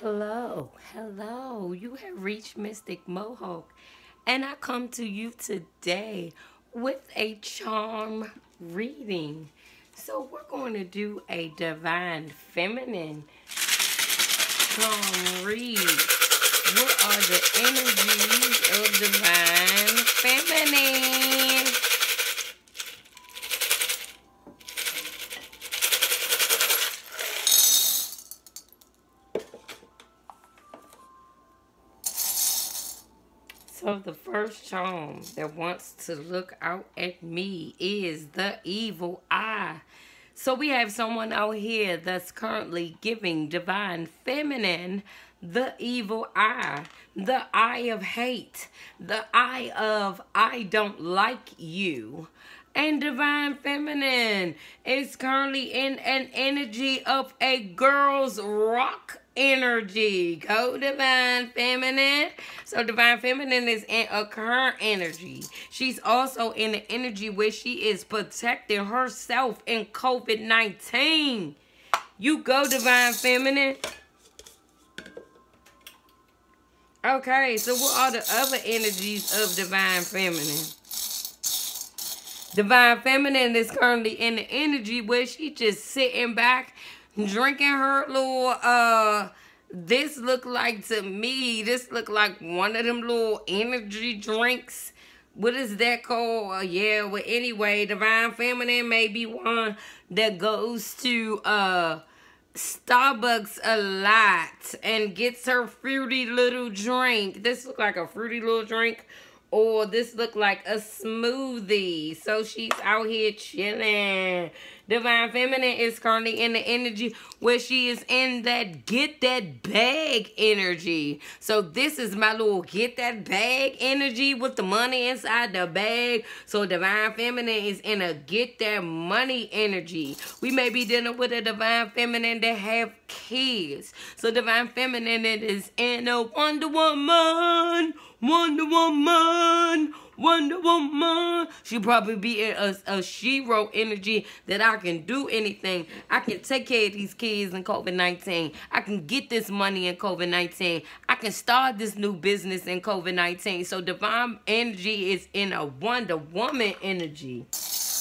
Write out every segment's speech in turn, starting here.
Hello, hello. You have reached Mystic Mohawk, and I come to you today with a charm reading. So, we're going to do a divine feminine charm read. What are the energies of divine feminine? The first charm that wants to look out at me is the evil eye. So we have someone out here that's currently giving divine feminine the evil eye, the eye of hate, the eye of I don't like you. And divine feminine is currently in an energy of a girl's rock energy. Go divine feminine. So divine feminine is in a current energy. She's also in the energy where she is protecting herself in COVID-19. You go divine feminine. Okay, so what are the other energies of divine feminine? Divine feminine is currently in the energy where she just sitting back drinking her little uh this look like to me this look like one of them little energy drinks. What is that called? Uh, yeah well anyway divine feminine may be one that goes to uh starbucks a lot and gets her fruity little drink. This look like a fruity little drink or this look like a smoothie so she's out here chilling Divine Feminine is currently in the energy where she is in that get that bag energy. So this is my little get that bag energy with the money inside the bag. So Divine Feminine is in a get that money energy. We may be dealing with a Divine Feminine that have kids. So Divine Feminine is in a Wonder Woman, Wonder Woman, Wonder Woman. She probably be a, a she-ro energy that I can do anything. I can take care of these kids in COVID-19. I can get this money in COVID-19. I can start this new business in COVID-19. So divine energy is in a Wonder Woman energy.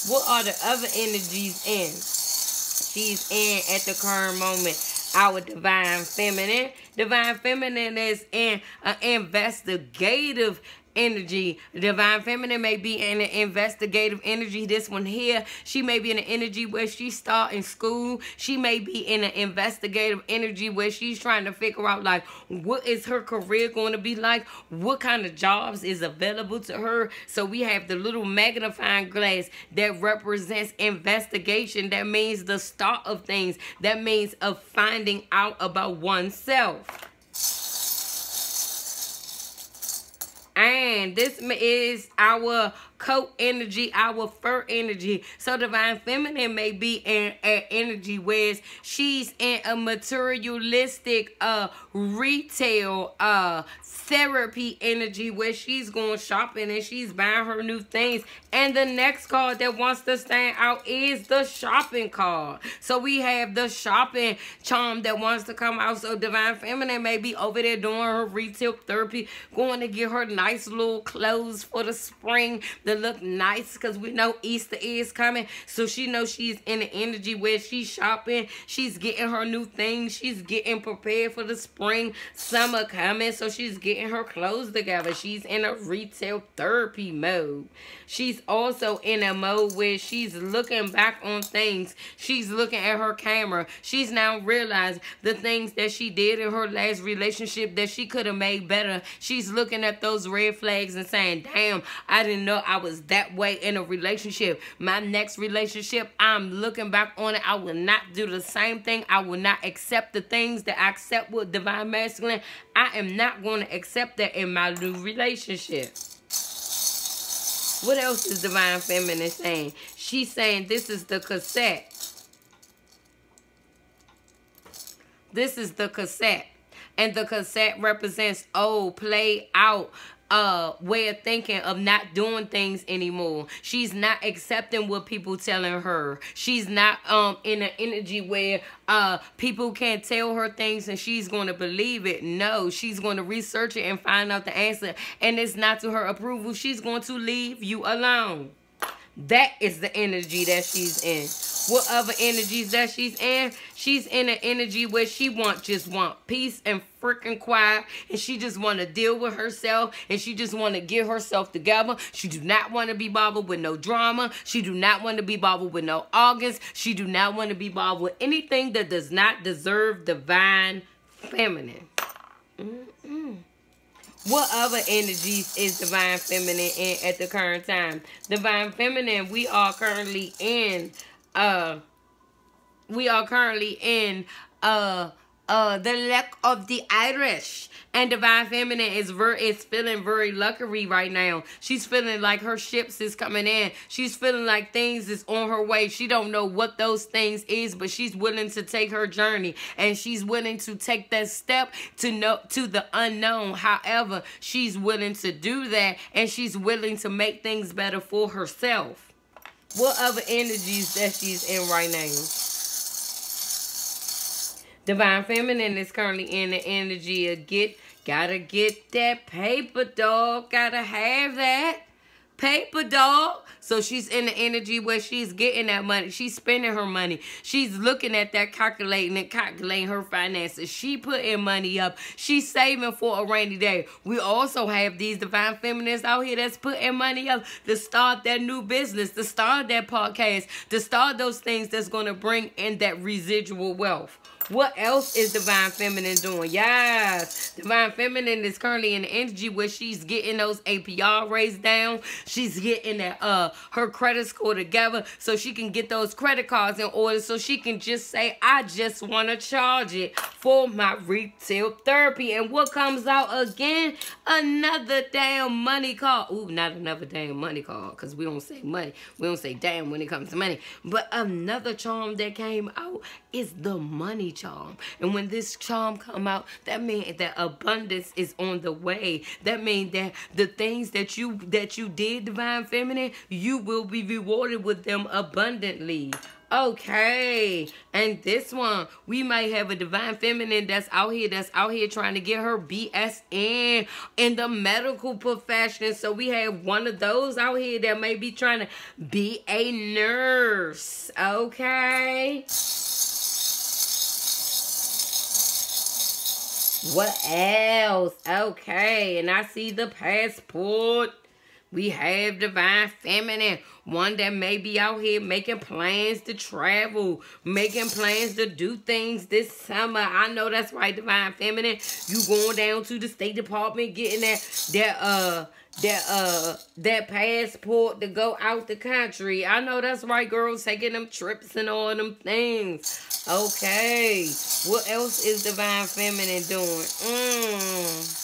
What are the other energies in? She's in at the current moment our divine feminine. Divine feminine is an investigative energy. Divine feminine may be in an investigative energy. This one here, she may be in an energy where she's starting school. She may be in an investigative energy where she's trying to figure out like what is her career going to be like? What kind of jobs is available to her? So we have the little magnifying glass that represents investigation. That means the start of things. That means of finding out about oneself. And this is our coat energy, our fur energy. So divine feminine may be in an energy where she's in a materialistic uh retail uh therapy energy where she's going shopping and she's buying her new things. And the next card that wants to stand out is the shopping card. So we have the shopping charm that wants to come out. So Divine Feminine may be over there doing her retail therapy, going to get her nice little clothes for the spring that look nice because we know Easter is coming. So she knows she's in the energy where she's shopping. She's getting her new things. She's getting prepared for the spring, summer coming. So she's getting getting her clothes together. She's in a retail therapy mode. She's also in a mode where she's looking back on things. She's looking at her camera. She's now realized the things that she did in her last relationship that she could have made better. She's looking at those red flags and saying, damn, I didn't know I was that way in a relationship. My next relationship, I'm looking back on it. I will not do the same thing. I will not accept the things that I accept with Divine Masculine. I am not going to accept that in my new relationship. What else is Divine Feminine saying? She's saying this is the cassette. This is the cassette. And the cassette represents, oh, play out uh way of thinking of not doing things anymore. She's not accepting what people telling her. She's not um in an energy where uh people can't tell her things and she's going to believe it. No, she's going to research it and find out the answer and it's not to her approval. She's going to leave you alone. That is the energy that she's in. What other energies that she's in? She's in an energy where she want just want peace and freaking quiet and she just want to deal with herself and she just want to get herself together. She do not want to be bothered with no drama. She do not want to be bothered with no organs. She do not want to be bothered with anything that does not deserve divine feminine. Mm -mm. What other energies is divine feminine in at the current time? Divine feminine, we are currently in uh we are currently in uh uh the luck of the Irish. And Divine Feminine is very is feeling very lucky right now. She's feeling like her ships is coming in. She's feeling like things is on her way. She don't know what those things is, but she's willing to take her journey and she's willing to take that step to know to the unknown. However, she's willing to do that and she's willing to make things better for herself. What other energies that she's in right now? Divine Feminine is currently in the energy of get, gotta get that paper, dog. Gotta have that paper, dog. So she's in the energy where she's getting that money. She's spending her money. She's looking at that, calculating and calculating her finances. She putting money up. She's saving for a rainy day. We also have these divine feminists out here that's putting money up to start their new business, to start their podcast, to start those things that's going to bring in that residual wealth. What else is Divine Feminine doing? Yes. Divine Feminine is currently in the energy where she's getting those APR raised down. She's getting that uh her credit score together so she can get those credit cards in order so she can just say, I just want to charge it for my retail therapy. And what comes out again? Another damn money call. Ooh, not another damn money call because we don't say money. We don't say damn when it comes to money. But another charm that came out is the money charm. And when this charm come out, that means that abundance is on the way. That means that the things that you that you did, divine feminine, you will be rewarded with them abundantly. Okay, and this one, we might have a divine feminine that's out here, that's out here trying to get her BS in, in the medical profession. So we have one of those out here that may be trying to be a nurse. Okay. What else? Okay, and I see the passport. We have divine feminine, one that may be out here making plans to travel, making plans to do things this summer. I know that's right, divine feminine. You going down to the State Department, getting that that uh that uh that passport to go out the country. I know that's right, girls, taking them trips and all them things. Okay. What else is Divine Feminine doing? Mm.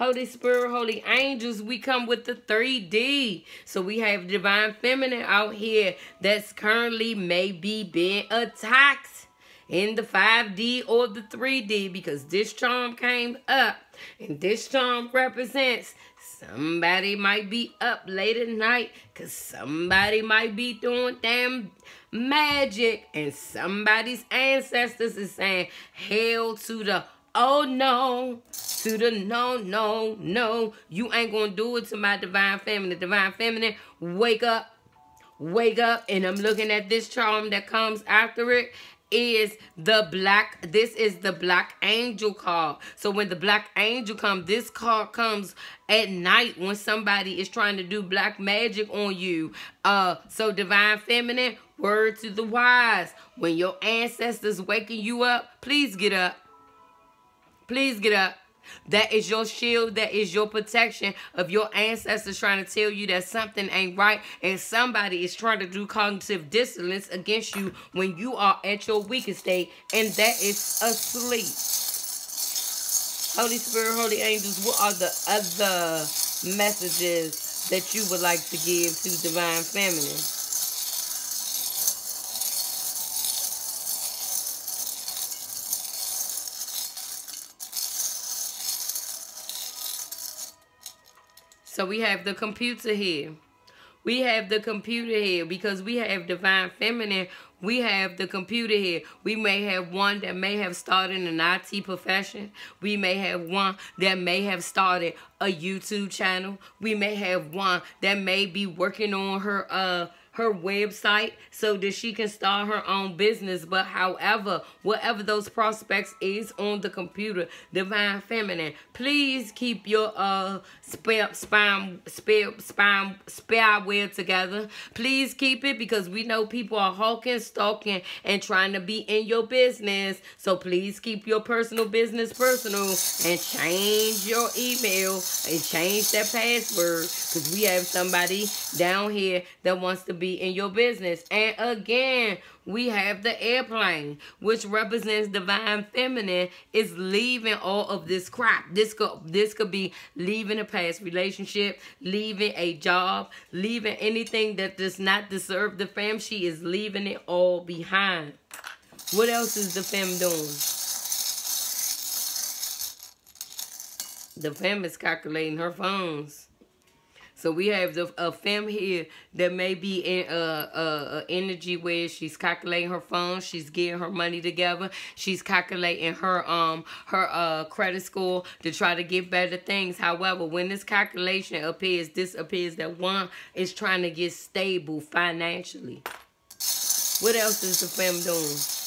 Holy Spirit, Holy Angels, we come with the 3D. So we have Divine Feminine out here that's currently maybe being attacked in the 5D or the 3D because this charm came up and this charm represents somebody might be up late at night because somebody might be doing damn magic and somebody's ancestors is saying hail to the oh no. To the no no no. You ain't gonna do it to my divine feminine. Divine feminine wake up. Wake up and i'm looking at this charm that comes after it is the black this is the black angel card. So when the black angel comes this card comes at night when somebody is trying to do black magic on you. Uh so divine feminine Word to the wise. When your ancestors waking you up, please get up. Please get up. That is your shield. That is your protection of your ancestors trying to tell you that something ain't right and somebody is trying to do cognitive dissonance against you when you are at your weakest state and that is asleep. Holy Spirit, Holy Angels, what are the other messages that you would like to give to Divine Feminine? So we have the computer here. We have the computer here because we have divine feminine. We have the computer here. We may have one that may have started an IT profession. We may have one that may have started a YouTube channel. We may have one that may be working on her uh her website so that she can start her own business. But however, whatever those prospects is on the computer, divine feminine, please keep your uh spam spam spam spam spyware together. Please keep it because we know people are hawking, stalking, and trying to be in your business. So please keep your personal business personal and change your email and change that password because we have somebody down here that wants to be in your business. And again, we have the airplane, which represents divine feminine, is leaving all of this crap. This could this could be leaving a past relationship, leaving a job, leaving anything that does not deserve the fam. She is leaving it all behind. What else is the fem doing? The fem is calculating her phones. So we have the, a femme here that may be in a, a, a, energy where she's calculating her funds, she's getting her money together, she's calculating her um her uh credit score to try to get better things. However, when this calculation appears, this appears that one is trying to get stable financially. What else is the femme doing?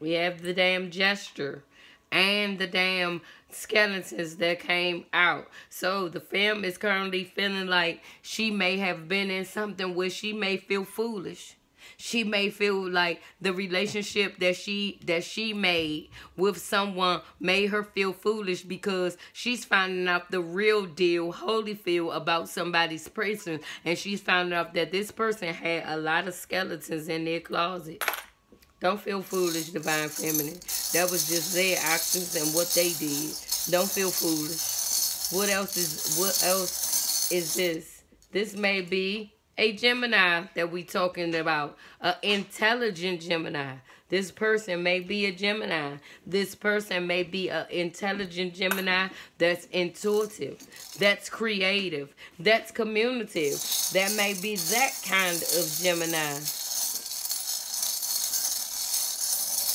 We have the damn gesture and the damn skeletons that came out. So the film is currently feeling like she may have been in something where she may feel foolish. She may feel like the relationship that she that she made with someone made her feel foolish because she's finding out the real deal, Holyfield about somebody's person, and she's finding out that this person had a lot of skeletons in their closet. Don't feel foolish, divine feminine. That was just their actions and what they did. Don't feel foolish. What else is what else is this? This may be a Gemini that we talking about. An intelligent Gemini. This person may be a Gemini. This person may be an intelligent Gemini that's intuitive, that's creative, that's communicative. That may be that kind of Gemini.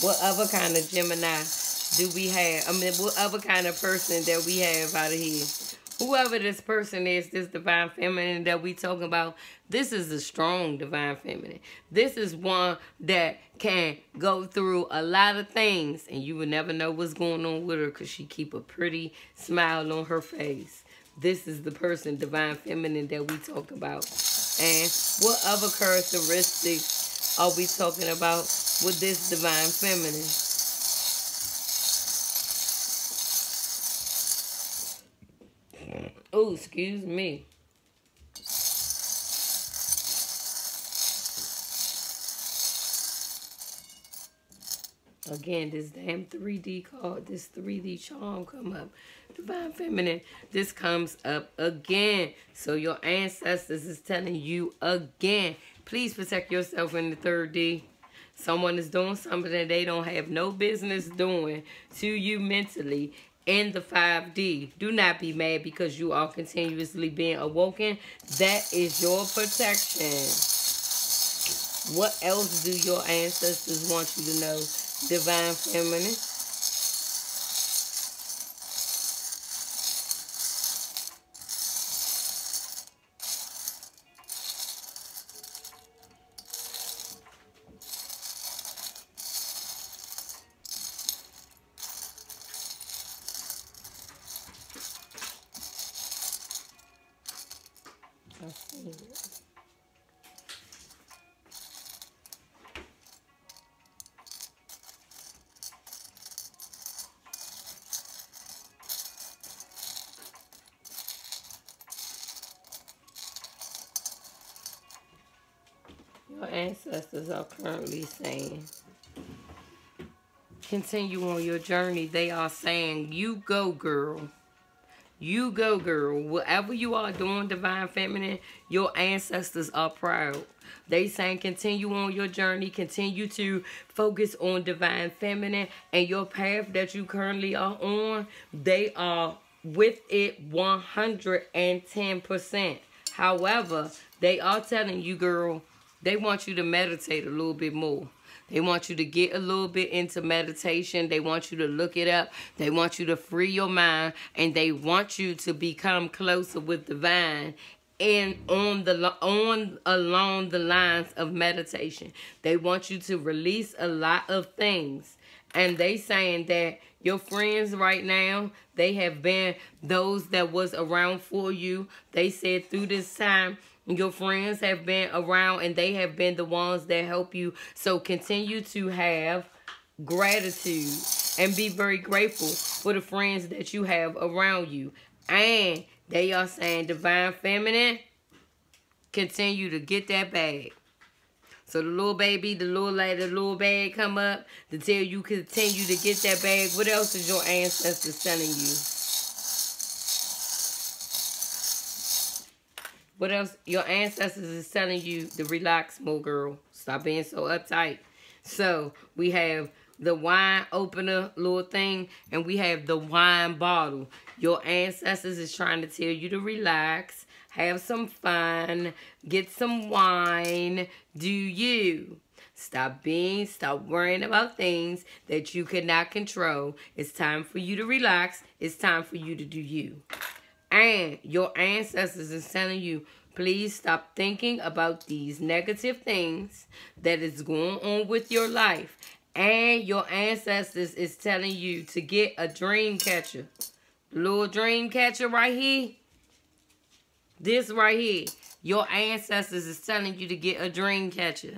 What other kind of Gemini do we have? I mean, what other kind of person that we have out of here? Whoever this person is, this divine feminine that we talking about, this is a strong divine feminine. This is one that can go through a lot of things and you will never know what's going on with her because she keep a pretty smile on her face. This is the person, divine feminine, that we talk about. And what other characteristics are we talking about with this divine feminine. Oh, excuse me. Again, this damn 3D card, this 3D charm come up. Divine Feminine, this comes up again. So your ancestors is telling you again. Please protect yourself in the 3D. Someone is doing something that they don't have no business doing to you mentally in the 5D. Do not be mad because you are continuously being awoken. That is your protection. What else do your ancestors want you to know? Divine Feminine. Your ancestors are currently saying, continue on your journey. They are saying, you go, girl. You go, girl. Whatever you are doing, Divine Feminine, your ancestors are proud. They saying continue on your journey, continue to focus on Divine Feminine and your path that you currently are on. They are with it 110%. However, they are telling you, girl, they want you to meditate a little bit more. They want you to get a little bit into meditation. They want you to look it up. They want you to free your mind and they want you to become closer with divine and on the on along the lines of meditation. They want you to release a lot of things. And they saying that your friends right now, they have been those that was around for you. They said through this time your friends have been around and they have been the ones that help you. So continue to have gratitude and be very grateful for the friends that you have around you. And they are saying, Divine Feminine, continue to get that bag. So the little baby, the little lady, the little bag come up to tell you continue to get that bag. What else is your ancestors telling you? What else? Your ancestors is telling you to relax more, girl. Stop being so uptight. So, we have the wine opener little thing, and we have the wine bottle. Your ancestors is trying to tell you to relax, have some fun, get some wine, do you. Stop being, stop worrying about things that you cannot control. It's time for you to relax. It's time for you to do you. And your ancestors is telling you, please stop thinking about these negative things that is going on with your life. And your ancestors is telling you to get a dream catcher. Little dream catcher right here. This right here. Your ancestors is telling you to get a dream catcher.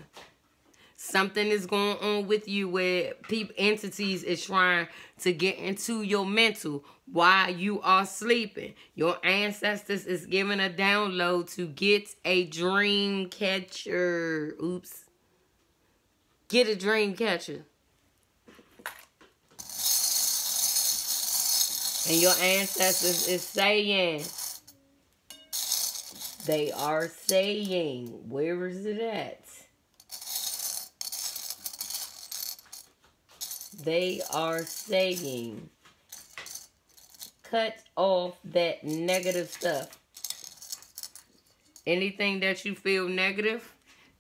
Something is going on with you where people entities is trying to get into your mental while you are sleeping. Your ancestors is giving a download to get a dream catcher. Oops. Get a dream catcher. And your ancestors is saying, they are saying, where is it at? They are saying, cut off that negative stuff. Anything that you feel negative,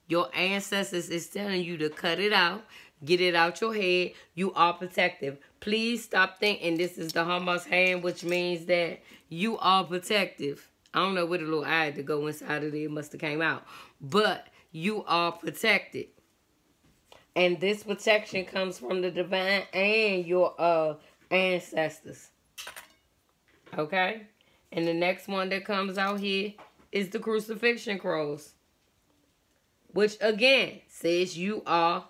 your ancestors is telling you to cut it out. Get it out your head. You are protective. Please stop thinking this is the Hamsa hand, which means that you are protective. I don't know where the little eye to go inside of there. It must have came out. But you are protected. And this protection comes from the divine and your uh ancestors. Okay? And the next one that comes out here is the crucifixion cross. Which again says you are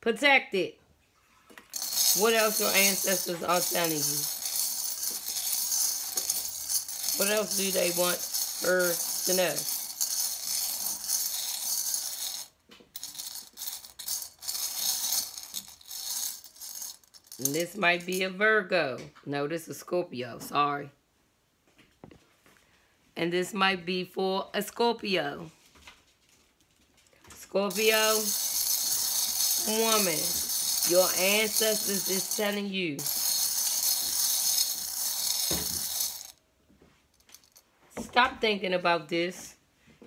protected. What else your ancestors are telling you? What else do they want her to know? And this might be a Virgo. No, this is Scorpio. Sorry. And this might be for a Scorpio. Scorpio woman. Your ancestors is telling you. Stop thinking about this.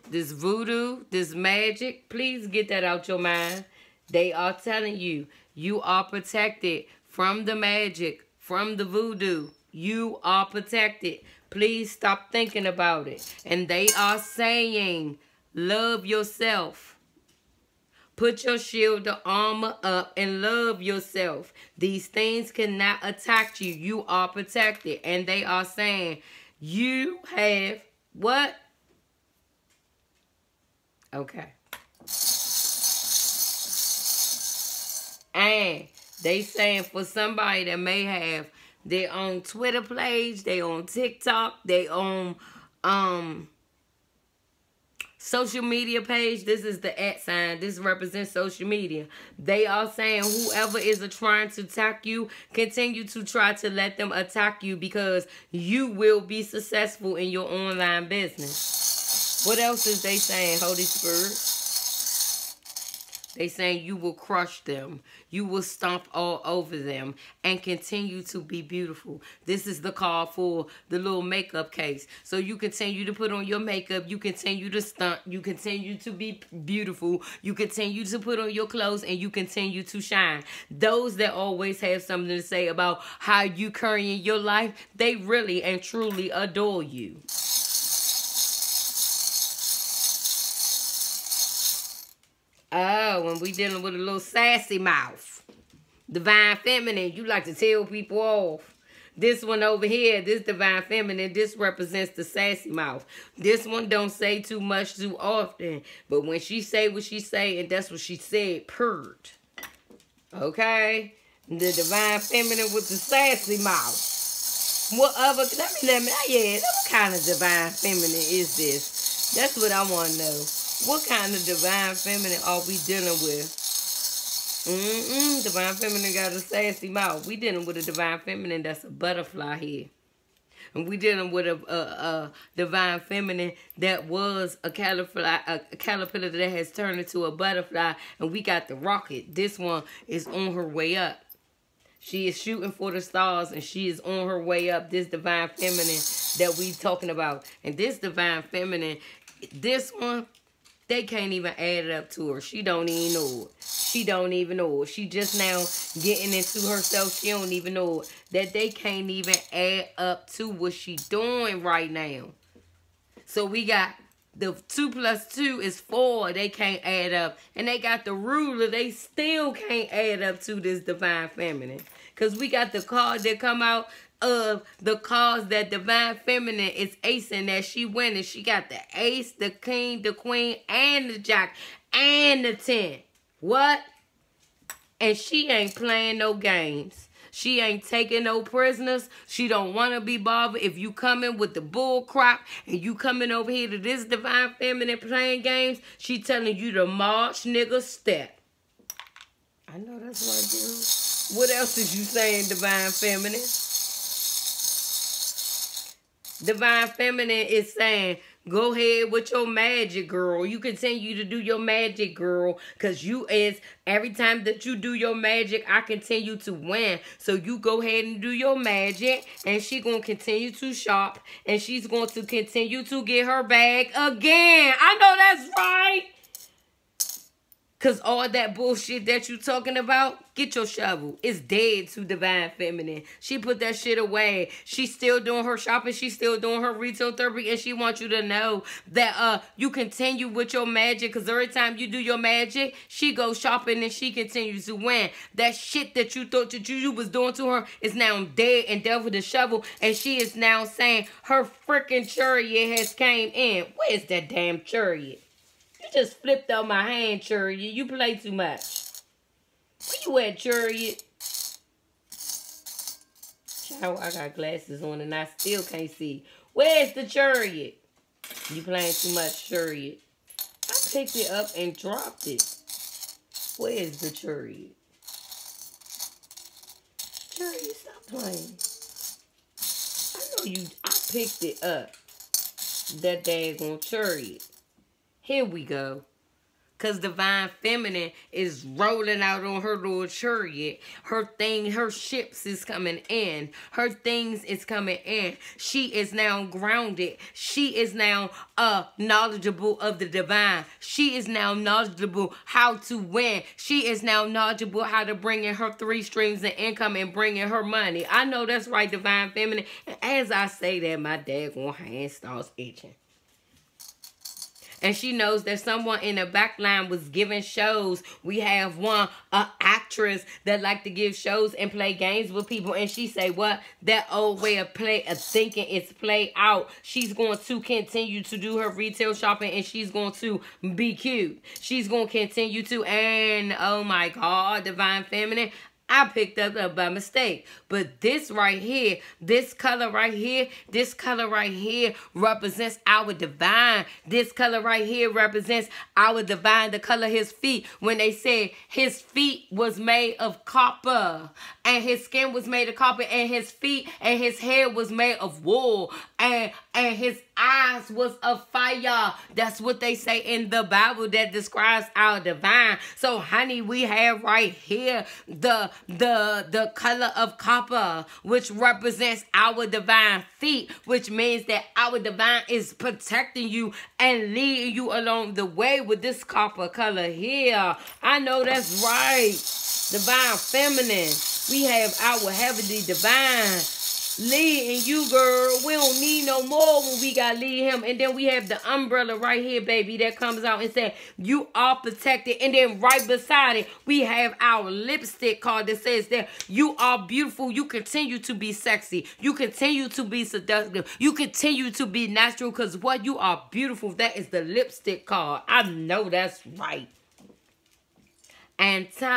This voodoo, this magic. Please get that out your mind. They are telling you. You are protected from the magic, from the voodoo. You are protected. Please stop thinking about it. And they are saying, love yourself. Put your shield of armor up and love yourself. These things cannot attack you. You are protected. And they are saying, you have what? Okay. And they saying for somebody that may have their own Twitter page, they on TikTok, they own um social media page, this is the at sign. This represents social media. They are saying whoever is trying to attack you, continue to try to let them attack you because you will be successful in your online business. What else is they saying, Holy Spirit? They saying you will crush them. You will stomp all over them and continue to be beautiful. This is the call for the little makeup case. So you continue to put on your makeup. You continue to stunt. You continue to be beautiful. You continue to put on your clothes and you continue to shine. Those that always have something to say about how you carrying your life, they really and truly adore you. Oh, when we dealing with a little sassy mouth. Divine feminine, you like to tell people off. This one over here, this divine feminine, this represents the sassy mouth. This one don't say too much too often. But when she say what she say, and that's what she said, purred. Okay? The divine feminine with the sassy mouth. What other, let me, let me, yeah, what kind of divine feminine is this? That's what I want to know. What kind of divine feminine are we dealing with? Mm-mm, divine feminine got a sassy mouth. We dealing with a divine feminine that's a butterfly here. And we dealing with a, a, a divine feminine that was a caterpillar, a, a caterpillar that has turned into a butterfly. And we got the rocket. This one is on her way up. She is shooting for the stars and she is on her way up. This divine feminine that we talking about. And this divine feminine, this one they can't even add it up to her. She don't even know it. She don't even know it. She just now getting into herself. She don't even know it. That they can't even add up to what she doing right now. So we got the 2 plus 2 is 4. They can't add up. And they got the ruler. They still can't add up to this divine feminine. Because we got the card that come out of the cause that divine feminine is acing that she winning. She got the ace, the king, the queen, and the jack, and the ten. What? And she ain't playing no games. She ain't taking no prisoners. She don't want to be bothered. If you coming with the bull crop and you coming over here to this divine feminine playing games, she telling you to march, nigga, step. I know that's what I do. What else is you saying, divine feminine? Divine Feminine is saying, go ahead with your magic, girl. You continue to do your magic, girl. Because you is, every time that you do your magic, I continue to win. So you go ahead and do your magic. And she going to continue to shop. And she's going to continue to get her bag again. I know that's right. Cause all that bullshit that you talking about, get your shovel. It's dead to divine feminine. She put that shit away. She's still doing her shopping. She's still doing her retail therapy. And she wants you to know that uh you continue with your magic. Cause every time you do your magic, she goes shopping and she continues to win. That shit that you thought that you was doing to her is now dead and dealt with the shovel. And she is now saying her freaking chariot has came in. Where's that damn chariot? You just flipped on my hand, Chariot. You play too much. Where you at, Chariot? Child, I got glasses on and I still can't see. Where's the Chariot? You playing too much, Chariot. I picked it up and dropped it. Where's the Chariot? Chariot, stop playing. I know you, I picked it up. That daggone Chariot. Here we go. Because Divine Feminine is rolling out on her little chariot. Her thing, her ships is coming in. Her things is coming in. She is now grounded. She is now uh knowledgeable of the divine. She is now knowledgeable how to win. She is now knowledgeable how to bring in her three streams of income and bring in her money. I know that's right, Divine Feminine. And as I say that, my daggone hand starts itching and she knows that someone in the back line was giving shows. We have one a actress that like to give shows and play games with people, and she say what that old way of play of thinking is play out. She's going to continue to do her retail shopping, and she's going to be cute. She's going to continue to, and oh my God, divine feminine. I picked up, by mistake. But this right here, this color right here, this color right here represents our divine. This color right here represents our divine. The color his feet. When they said his feet was made of copper and his skin was made of copper and his feet and his hair was made of wool and and his eyes was of fire. That's what they say in the Bible that describes our divine. So, honey, we have right here the the the color of copper, which represents our divine feet, which means that our divine is protecting you and leading you along the way with this copper color here. I know that's right. Divine feminine. We have our heavenly divine leading you, girl. We don't need no more when we got lead him. And then we have the umbrella right here, baby, that comes out and says, you are protected. And then right beside it, we have our lipstick card that says that you are beautiful. You continue to be sexy. You continue to be seductive. You continue to be natural because what you are beautiful. That is the lipstick card. I know that's right. And time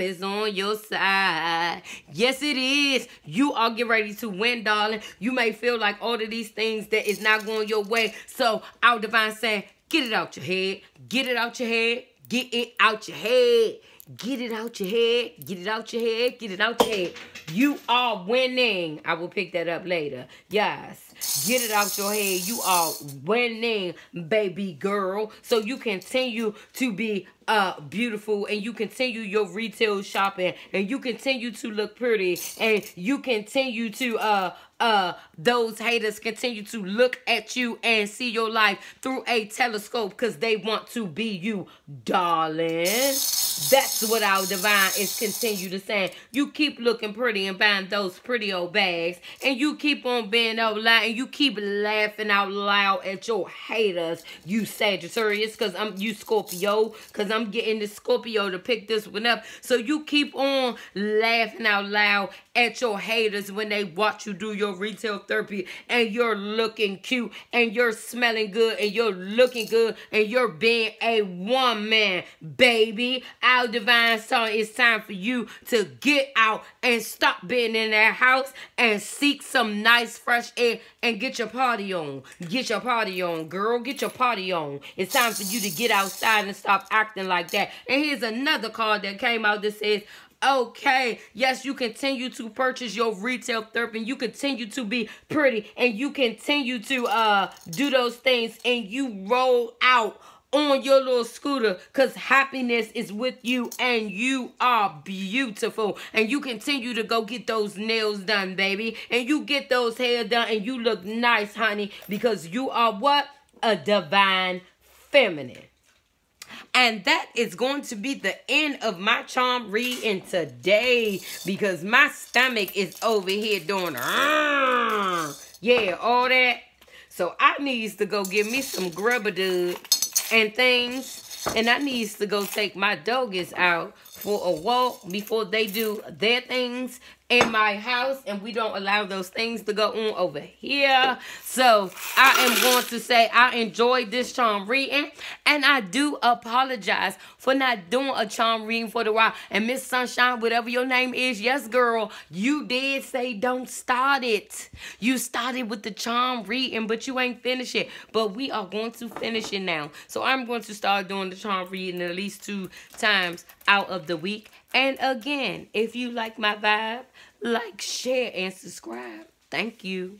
is on your side. Yes, it is. You are getting ready to win, darling. You may feel like all of these things that is not going your way. So our divine saying, get it out your head. Get it out your head. Get it out your head. Get it out your head. Get it out your head. Get it out your head. You are winning. I will pick that up later. Yes. Get it out your head. You are winning, baby girl. So you continue to be uh beautiful and you continue your retail shopping and you continue to look pretty and you continue to uh uh those haters continue to look at you and see your life through a telescope because they want to be you darling. That's what our divine is continue to say you keep looking pretty and buying those pretty old bags and you keep on being out loud and you keep laughing out loud at your haters. You sagittarius because i'm you scorpio because i'm getting the scorpio to pick this one up. So you keep on laughing out loud at your haters when they watch you do your retail therapy and you're looking cute and you're smelling good and you're looking good and you're being a woman, baby. Our divine son, it's time for you to get out and stop being in that house and seek some nice fresh air and get your party on. Get your party on, girl. Get your party on. It's time for you to get outside and stop acting like that. And here's another card that came out that says, okay. Yes, you continue to purchase your retail therapy. You continue to be pretty and you continue to uh do those things and you roll out on your little scooter because happiness is with you and you are beautiful and you continue to go get those nails done baby and you get those hair done and you look nice honey because you are what a divine feminine and that is going to be the end of my charm reading today because my stomach is over here doing, yeah, all that. So I needs to go get me some grubber and things. And I needs to go take my doggies out for a walk before they do their things in my house and we don't allow those things to go on over here. So I am going to say I enjoyed this charm reading and I do apologize for not doing a charm reading for the while. And Miss Sunshine, whatever your name is, yes girl, you did say don't start it. You started with the charm reading but you ain't finished it. But we are going to finish it now. So I'm going to start doing the charm reading at least two times out of the week. And again, if you like my vibe, like, share, and subscribe. Thank you.